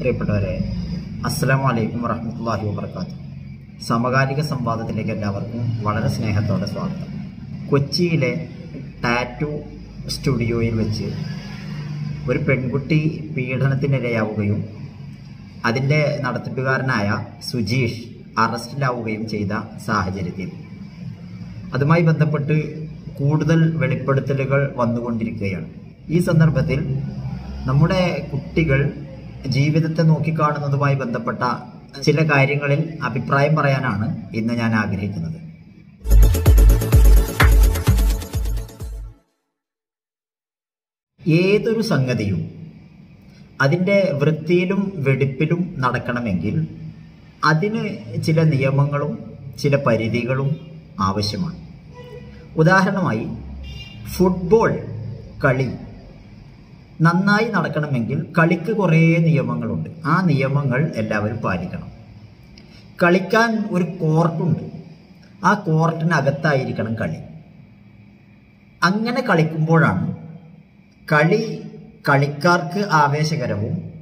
പ്രിയപ്പെട്ടവരെ അസ്സാം വലൈക്കും വറഹമുല്ലാഹി വാത്തു സമകാലിക സംവാദത്തിലേക്ക് എല്ലാവർക്കും വളരെ സ്നേഹത്തോടെ സ്വാഗതം. കൊച്ചിയിലെ ടാറ്റു സ്റ്റുഡിയോയിൽ വെച്ച് ഒരു പെൺകുട്ടി പീഡനത്തിനിരയാവുകയും അതിന്റെ നടത്തിപ്പുകാരനായ സുജീഷ് അറസ്റ്റിലാവുകയും ചെയ്ത സാഹചര്യത്തിൽ. അതുമായി ബന്ധപ്പെട്ട് കൂടുതൽ വെളിപ്പെടുത്തലുകൾ വന്നുകൊണ്ടിരിക്കുകയാണ്. ഈ സന്ദർഭത്തിൽ നമ്മുടെ കുട്ടികൾ ജീവിതത്തെ നോക്കിക്കാണുന്നതുമായി ബന്ധപ്പെട്ട ചില കാര്യങ്ങളിൽ അഭിപ്രായം പറയാനാണ് ഇന്ന് ഞാൻ ആഗ്രഹിക്കുന്നത്. ഏതൊരു സംഗതിയും അതിന്റെ വൃത്തിയിലും വെടിപ്പിലും നടക്കണമെങ്കിൽ അതിന് ചില നിയമങ്ങളും ചില പരിധികളും ആവശ്യമാണ്. ഉദാഹരണമായി ഫുട്ബോൾ കളി നന്നായി നടക്കണമെങ്കിൽ കളിക്ക് കുറേ നിയമങ്ങളുണ്ട്. ആ നിയമങ്ങൾ എല്ലാവരും പാലിക്കണം. കളിക്കാൻ ഒരു കോർട്ടുണ്ട്. ആ കോർട്ടിനകത്തായിരിക്കണം കളി. അങ്ങനെ കളിക്കുമ്പോഴാണ് കളി കളിക്കാർക്ക് ആവേശകരവും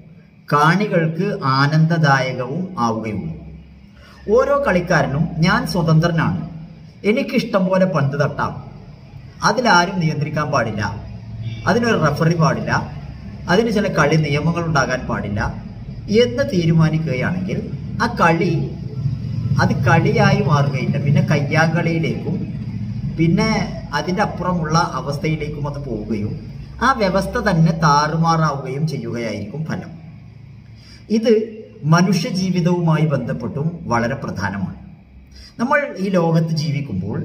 കാണികൾക്ക് ആനന്ദദായകവും ആവുകയുള്ളൂ. ഓരോ കളിക്കാരനും ഞാൻ സ്വതന്ത്രനാണ്. എനിക്കിഷ്ടം പോലെ പന്ത് തട്ടാം. അതിലാരും നിയന്ത്രിക്കാൻ പാടില്ല. അതിനൊരു റഫറി പാടില്ല. അതിന് ചില കളി നിയമങ്ങൾ ഉണ്ടാകാൻ പാടില്ല എന്ന് തീരുമാനിക്കുകയാണെങ്കിൽ ആ കളി അത് കളിയായി മാറുകയില്ല. പിന്നെ കയ്യാങ്കളിയിലേക്കും പിന്നെ അതിന്റെ അപ്പുറമുള്ള അവസ്ഥയിലേക്കും അത് പോവുകയും ആ വ്യവസ്ഥ തന്നെ താറുമാറാവുകയും ചെയ്യുകയായിരിക്കും ഫലം. ഇത് മനുഷ്യ ജീവിതവുമായി ബന്ധപ്പെട്ടും വളരെ പ്രധാനമാണ്. നമ്മൾ ഈ ലോകത്ത് ജീവിക്കുമ്പോൾ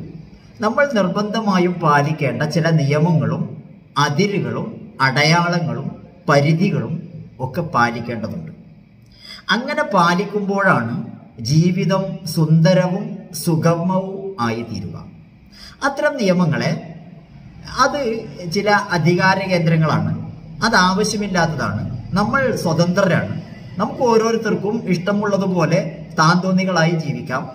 നമ്മൾ നിർബന്ധമായും പാലിക്കേണ്ട ചില നിയമങ്ങളും അതിരുകളും അടയാളങ്ങളും പരിധികളും ഒക്കെ പാലിക്കേണ്ടതുണ്ട്. അങ്ങനെ പാലിക്കുമ്പോഴാണ് ജീവിതം സുന്ദരവും സുഗമവും ആയി തീരുക അത്തരം നിയമങ്ങളെ അത് ചില അധികാര കേന്ദ്രങ്ങളാണ്. അത് ആവശ്യമില്ലാത്തതാണ്. നമ്മൾ സ്വതന്ത്രരാണ്. നമുക്ക് ഓരോരുത്തർക്കും ഇഷ്ടമുള്ളതുപോലെ താന്തോന്നികളായി ജീവിക്കാം.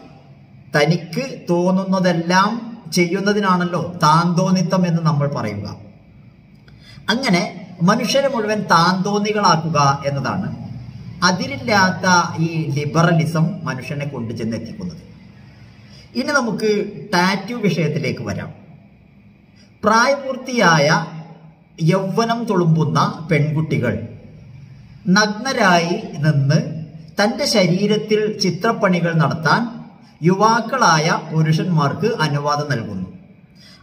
തനിക്ക് തോന്നുന്നതെല്ലാം ചെയ്യുന്നതിനാണല്ലോ താന്തോന്നിത്തം എന്ന് നമ്മൾ പറയുക. അങ്ങനെ മനുഷ്യരെ മുഴുവൻ താന്തോന്നികളാക്കുക എന്നതാണ് അതിരില്ലാത്ത ഈ ലിബറലിസം മനുഷ്യനെ കൊണ്ടു ചെന്നെത്തിക്കുന്നത്. ഇനി നമുക്ക് ടാറ്റു വിഷയത്തിലേക്ക് വരാം. പ്രായപൂർത്തിയായ യൗവനം തുളുമ്പുന്ന പെൺകുട്ടികൾ നഗ്നരായി നിന്ന് തന്റെ ശരീരത്തിൽ ചിത്രപ്പണികൾ നടത്താൻ യുവാക്കളായ പുരുഷന്മാർക്ക് അനുവാദം നൽകുന്നു.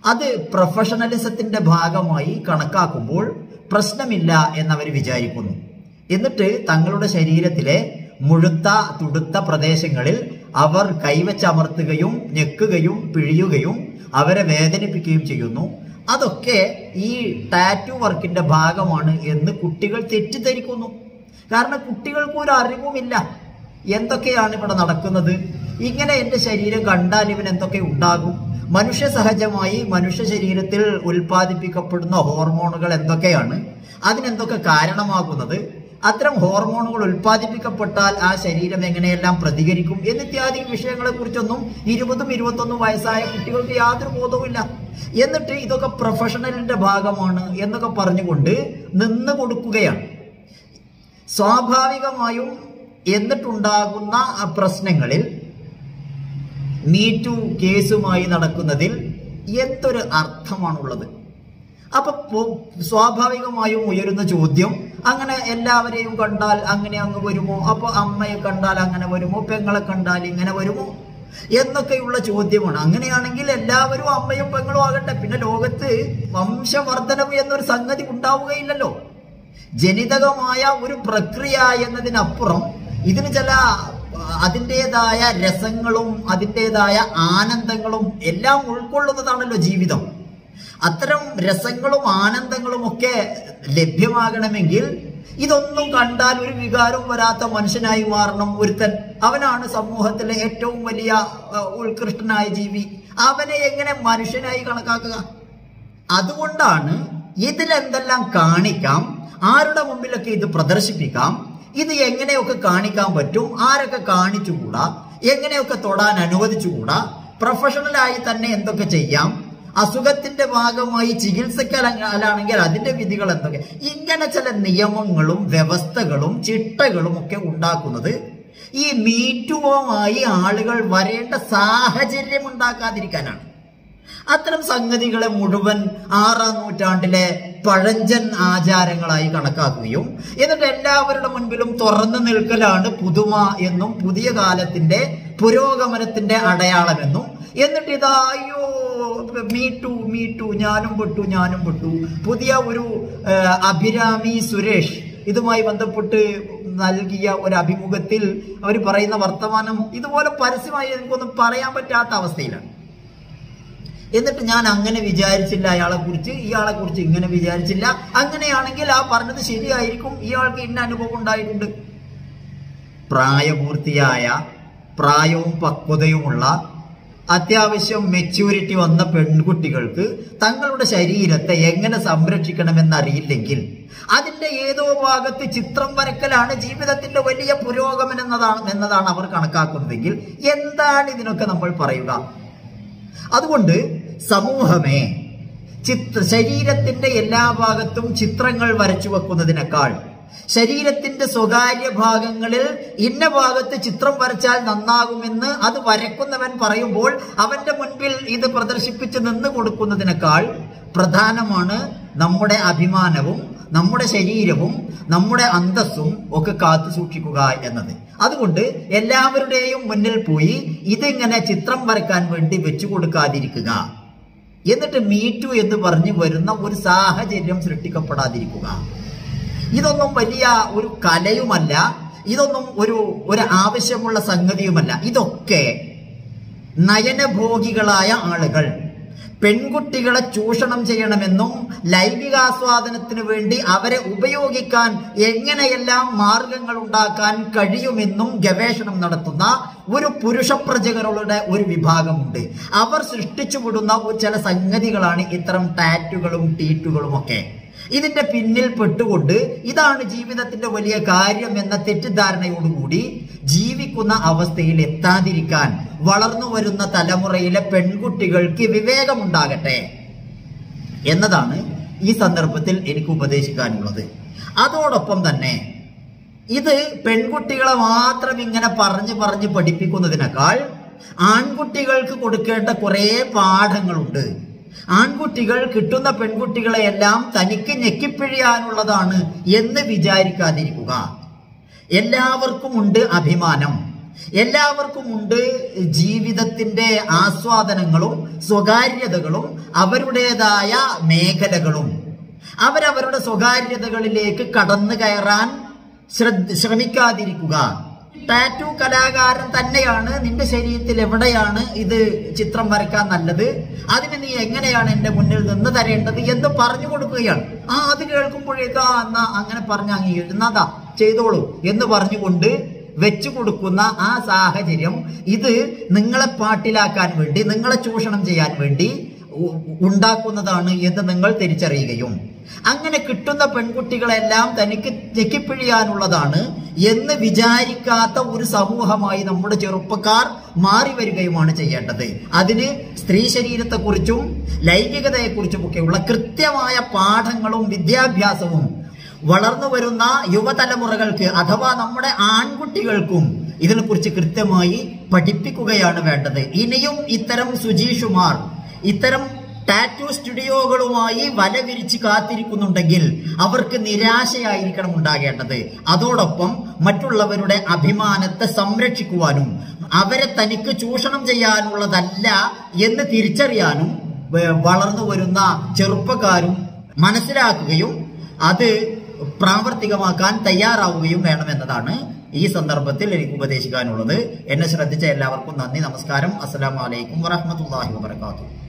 അത് പ്രൊഫഷണലിസത്തിന്റെ ഭാഗമായി കണക്കാക്കുമ്പോൾ പ്രശ്നമില്ല എന്നവർ വിചാരിക്കുന്നു. എന്നിട്ട് തങ്ങളുടെ ശരീരത്തിലെ മുഴുത്ത തുടുത്ത പ്രദേശങ്ങളിൽ അവർ കൈവച്ചമർത്തുകയും ഞെക്കുകയും പിഴിയുകയും അവരെ വേദനിപ്പിക്കുകയും ചെയ്യുന്നു. അതൊക്കെ ഈ ടാറ്റു വർക്കിന്റെ ഭാഗമാണ് എന്ന് കുട്ടികൾ തെറ്റിദ്ധരിക്കുന്നു. കാരണം കുട്ടികൾക്ക് ഒരു അറിവുമില്ല. എന്തൊക്കെയാണ് ഇവിടെ നടക്കുന്നത്? ഇങ്ങനെ എന്റെ ശരീരം കണ്ടാൽ ഇവൻ എന്തൊക്കെ ഉണ്ടാകും? മനുഷ്യ സഹജമായി മനുഷ്യ ശരീരത്തിൽ ഉൽപ്പാദിപ്പിക്കപ്പെടുന്ന ഹോർമോണുകൾ എന്തൊക്കെയാണ്? അതിനെന്തൊക്കെ കാരണമാകുന്നത്? അത്തരം ഹോർമോണുകൾ ഉൽപ്പാദിപ്പിക്കപ്പെട്ടാൽ ആ ശരീരം എങ്ങനെയെല്ലാം പ്രതികരിക്കും? എന്നിത്യാദി വിഷയങ്ങളെ കുറിച്ചൊന്നും ഇരുപതും ഇരുപത്തൊന്നും വയസ്സായ കുട്ടികൾക്ക് യാതൊരു ബോധവുമില്ല. എന്നിട്ട് ഇതൊക്കെ പ്രൊഫഷണലിന്റെ ഭാഗമാണ് എന്നൊക്കെ പറഞ്ഞുകൊണ്ട് നിന്ന് കൊടുക്കുകയാണ് സ്വാഭാവികമായും എന്നിട്ടുണ്ടാകുന്ന പ്രശ്നങ്ങളിൽ മീറ്റു കേസുമായി നടക്കുന്നതിൽ എന്തൊരു അർത്ഥമാണുള്ളത്? അപ്പൊ സ്വാഭാവികമായും ഉയരുന്ന ചോദ്യം അങ്ങനെ എല്ലാവരെയും കണ്ടാൽ അങ്ങനെ അങ്ങ് വരുമോ? അപ്പൊ അമ്മയെ കണ്ടാൽ അങ്ങനെ വരുമോ? പെങ്ങളെ കണ്ടാൽ ഇങ്ങനെ വരുമോ? എന്നൊക്കെയുള്ള ചോദ്യമാണ്. അങ്ങനെയാണെങ്കിൽ എല്ലാവരും അമ്മയും പെങ്ങളും ആകട്ടെ. പിന്നെ ലോകത്ത് വംശവർദ്ധനം എന്നൊരു സംഗതി ഉണ്ടാവുകയില്ലല്ലോ. ജനിതകമായ ഒരു പ്രക്രിയ എന്നതിനപ്പുറം ഇതിന് ചില അതിന്റെതായ രസങ്ങളും അതിന്റെതായ ആനന്ദങ്ങളും എല്ലാം ഉൾക്കൊള്ളുന്നതാണല്ലോ ജീവിതം. അത്തരം രസങ്ങളും ആനന്ദങ്ങളും ഒക്കെ ലഭ്യമാകണമെങ്കിൽ ഇതൊന്നും കണ്ടാൽ ഒരു വികാരവും വരാത്ത മനുഷ്യനായി മാറണം ഒരുത്തൻ. അവനാണ് സമൂഹത്തിലെ ഏറ്റവും വലിയ ഉത്കൃഷ്ടനായ ജീവി. അവനെ എങ്ങനെ മനുഷ്യനായി കണക്കാക്കുക? അതുകൊണ്ടാണ് ഇതിലെന്തെല്ലാം കാണിക്കാം ആരുടെ മുമ്പിലൊക്കെ ഇത് പ്രദർശിപ്പിക്കാം ഇത് എങ്ങനെയൊക്കെ കാണിക്കാൻ പറ്റും? ആരൊക്കെ കാണിച്ചുകൂടാ? എങ്ങനെയൊക്കെ തൊടാൻ അനുവദിച്ചുകൂടാ? പ്രൊഫഷണലായി തന്നെ എന്തൊക്കെ ചെയ്യാം? അസുഖത്തിന്റെ ഭാഗമായി ചികിത്സക്കലാണെങ്കിൽ അതിന്റെ വിധികൾ എന്തൊക്കെ? ഇങ്ങനെ ചില നിയമങ്ങളും വ്യവസ്ഥകളും ചിട്ടകളും ഒക്കെ ഉണ്ടാക്കുന്നത് ഈ മീറ്റുവുമായി ആളുകൾ വരേണ്ട സാഹചര്യം ഉണ്ടാക്കാതിരിക്കാനാണ്. അത്തരം സംഗതികളെ മുഴുവൻ ആറാം നൂറ്റാണ്ടിലെ പഴഞ്ചൻ ആചാരങ്ങളായി കണക്കാക്കുകയും എന്നിട്ട് എല്ലാവരുടെ മുൻപിലും തുറന്നു നിൽക്കലാണ് പുതുമ എന്നും പുതിയ കാലത്തിന്റെ പുരോഗമനത്തിന്റെ അടയാളമെന്നും എന്നിട്ട് ഇതായോ മീട്ടു മീട്ടു ഞാനും പെട്ടു ഞാനും പെട്ടു. പുതിയ ഒരു അഭിരാമി സുരേഷ് ഇതുമായി ബന്ധപ്പെട്ട് നൽകിയ ഒരു അഭിമുഖത്തിൽ അവർ പറയുന്ന വർത്തമാനം ഇതുപോലെ പരസ്യമായി എനിക്കൊന്നും പറയാൻ പറ്റാത്ത അവസ്ഥയിലാണ്. എന്നിട്ട് ഞാൻ അങ്ങനെ വിചാരിച്ചില്ല അയാളെ കുറിച്ച് ഇയാളെ കുറിച്ച് ഇങ്ങനെ വിചാരിച്ചില്ല. അങ്ങനെയാണെങ്കിൽ ആ പറഞ്ഞത് ശരിയായിരിക്കും. ഇയാൾക്ക് ഇന്ന അനുഭവം ഉണ്ടായിട്ടുണ്ട്. പ്രായപൂർത്തിയായ പ്രായവും പക്വതയുമുള്ള അത്യാവശ്യം മെച്യൂരിറ്റി വന്ന പെൺകുട്ടികൾക്ക് തങ്ങളുടെ ശരീരത്തെ എങ്ങനെ സംരക്ഷിക്കണമെന്നറിയില്ലെങ്കിൽ അതിന്റെ ഏതോ ഭാഗത്ത് ചിത്രം വരക്കലാണ് ജീവിതത്തിന്റെ വലിയ പുരോഗമനം എന്നതാണ് എന്നതാണ് അവർ കണക്കാക്കുന്നതെങ്കിൽ എന്താണ് ഇതിനൊക്കെ നമ്മൾ പറയുക? അതുകൊണ്ട് സമൂഹമേ ചിത്ര ശരീരത്തിന്റെ എല്ലാ ഭാഗത്തും ചിത്രങ്ങൾ വരച്ചു വെക്കുന്നതിനേക്കാൾ ശരീരത്തിന്റെ സ്വകാര്യ ഭാഗങ്ങളിൽ ഇന്ന ഭാഗത്ത് ചിത്രം വരച്ചാൽ നന്നാകുമെന്ന് അത് വരക്കുന്നവൻ പറയുമ്പോൾ അവന്റെ മുൻപിൽ ഇത് പ്രദർശിപ്പിച്ച് നിന്ന് കൊടുക്കുന്നതിനേക്കാൾ പ്രധാനമാണ് നമ്മുടെ അഭിമാനവും നമ്മുടെ ശരീരവും നമ്മുടെ അന്തസ്സും ഒക്കെ കാത്തു സൂക്ഷിക്കുക എന്നത്. അതുകൊണ്ട് എല്ലാവരുടെയും മുന്നിൽ പോയി ഇതിങ്ങനെ ചിത്രം വരക്കാൻ വേണ്ടി വെച്ചു കൊടുക്കാതിരിക്കുക. എന്നിട്ട് മീറ്റു എന്ന് പറഞ്ഞു വരുന്ന ഒരു സാഹചര്യം സൃഷ്ടിക്കപ്പെടാതിരിക്കുക. ഇതൊന്നും വലിയ ഒരു കലയുമല്ല. ഇതൊന്നും ഒരു ഒരു ആവശ്യമുള്ള സംഗതിയുമല്ല. ഇതൊക്കെ നയനഭോഗികളായ ആളുകൾ പെൺകുട്ടികളെ ചൂഷണം ചെയ്യണമെന്നും ലൈംഗികാസ്വാദനത്തിന് വേണ്ടി അവരെ ഉപയോഗിക്കാൻ എങ്ങനെയെല്ലാം മാർഗങ്ങൾ ഉണ്ടാക്കാൻ കഴിയുമെന്നും ഗവേഷണം നടത്തുന്ന ഒരു പുരുഷ പ്രജകളുടെ ഒരു വിഭാഗമുണ്ട്. അവർ സൃഷ്ടിച്ചു വിടുന്ന ചില സംഗതികളാണ് ഇത്തരം ടാറ്റുകളും ടീറ്റുകളും ഒക്കെ. ഇതിന്റെ പിന്നിൽ പെട്ടുകൊണ്ട് ഇതാണ് ജീവിതത്തിന്റെ വലിയ കാര്യം എന്ന തെറ്റിദ്ധാരണയോടുകൂടി ജീവിക്കുന്ന അവസ്ഥയിൽ എത്താതിരിക്കാൻ വളർന്നു വരുന്ന തലമുറയിലെ പെൺകുട്ടികൾക്ക് വിവേകമുണ്ടാകട്ടെ എന്നതാണ് ഈ സന്ദർഭത്തിൽ എനിക്ക് ഉപദേശിക്കാനുള്ളത്. അതോടൊപ്പം തന്നെ ഇത് പെൺകുട്ടികളെ മാത്രം ഇങ്ങനെ പറഞ്ഞു പറഞ്ഞ് പഠിപ്പിക്കുന്നതിനേക്കാൾ ആൺകുട്ടികൾക്ക് കൊടുക്കേണ്ട കുറേ പാഠങ്ങളുണ്ട്. ആൺകുട്ടികൾ കിട്ടുന്ന പെൺകുട്ടികളെയെല്ലാം തനിക്ക് ഞെക്കിപ്പിഴിയാനുള്ളതാണ് എന്ന് വിചാരിക്കാതിരിക്കുക. എല്ലാവർക്കും ഉണ്ട് അഭിമാനം. എല്ലാവർക്കും ഉണ്ട് ജീവിതത്തിന്റെ ആസ്വാദനങ്ങളും സ്വകാര്യതകളും അവരുടേതായ മേഖലകളും. അവരവരുടെ സ്വകാര്യതകളിലേക്ക് കടന്നു കയറാൻ ശ്രമിക്കാതിരിക്കുക. ടാറ്റു കലാകാരൻ തന്നെയാണ് നിന്റെ ശരീരത്തിൽ എവിടെയാണ് ഇത് ചിത്രം വരയ്ക്കാൻ നല്ലത്? അതിന് നീ എങ്ങനെയാണ് എന്റെ മുന്നിൽ നിന്ന് തരേണ്ടത് എന്ന് പറഞ്ഞു കൊടുക്കുകയാണ്. ആ അത് കേൾക്കുമ്പോഴേക്കാ എന്നാ അങ്ങനെ പറഞ്ഞ ചെയ്തോളൂ എന്ന് പറഞ്ഞുകൊണ്ട് വെച്ചു കൊടുക്കുന്ന ആ സാഹചര്യം ഇത് നിങ്ങളെ പാട്ടിലാക്കാൻ വേണ്ടി നിങ്ങളെ ചൂഷണം ചെയ്യാൻ വേണ്ടി ഉണ്ടാക്കുന്നതാണ് എന്ന് നിങ്ങൾ തിരിച്ചറിയുകയും. അങ്ങനെ കിട്ടുന്ന പെൺകുട്ടികളെല്ലാം തനിക്ക് ഞെക്കിപ്പിഴിയാനുള്ളതാണ് എന്ന് വിചാരിക്കാത്ത ഒരു സമൂഹമായി നമ്മുടെ ചെറുപ്പക്കാർ മാറി വരികയുമാണ് ചെയ്യേണ്ടത്. അതിന് സ്ത്രീ ശരീരത്തെക്കുറിച്ചും ലൈംഗികതയെക്കുറിച്ചും ലൈംഗികതയെക്കുറിച്ചുമൊക്കെയുള്ള കൃത്യമായ പാഠങ്ങളും വിദ്യാഭ്യാസവും വളർന്നു വരുന്ന യുവതലമുറകൾക്ക് അഥവാ നമ്മുടെ ആൺകുട്ടികൾക്കും ഇതിനെക്കുറിച്ച് കൃത്യമായി പഠിപ്പിക്കുകയാണ് വേണ്ടത്. ഇനിയും ഇത്തരം സുജീഷുമാർ ഇത്തരം ടാറ്റു സ്റ്റുഡിയോകളുമായി വല വിരിച്ച് കാത്തിരിക്കുന്നുണ്ടെങ്കിൽ അവർക്ക് നിരാശയായിരിക്കണം ഉണ്ടാകേണ്ടത്. അതോടൊപ്പം മറ്റുള്ളവരുടെ അഭിമാനത്തെ സംരക്ഷിക്കുവാനും അവരെ തനിക്ക് ചൂഷണം ചെയ്യാനുള്ളതല്ല എന്ന് തിരിച്ചറിയാനും വളർന്നു വരുന്ന ചെറുപ്പക്കാരും മനസ്സിലാക്കുകയും അത് പ്രാവർത്തികമാക്കാൻ തയ്യാറാവുകയും വേണമെന്നതാണ് ഈ സന്ദർഭത്തിൽ എനിക്ക് ഉപദേശിക്കാനുള്ളത്. എന്നെ ശ്രദ്ധിച്ച എല്ലാവർക്കും നന്ദി നമസ്കാരം. അസ്സാം വലൈക്കും വറഹ്മത്തുള്ളാഹി വബറകാതുഹു.